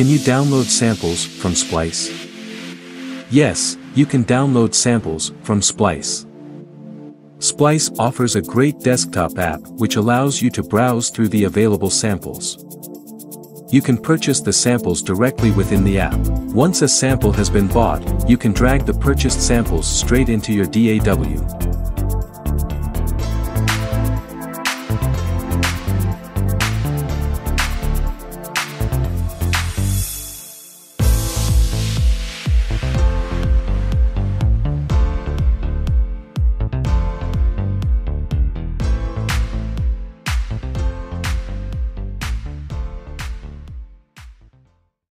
Can you download samples from Splice? Yes, you can download samples from Splice. Splice offers a great desktop app which allows you to browse through the available samples. You can purchase the samples directly within the app. Once a sample has been bought, you can drag the purchased samples straight into your DAW.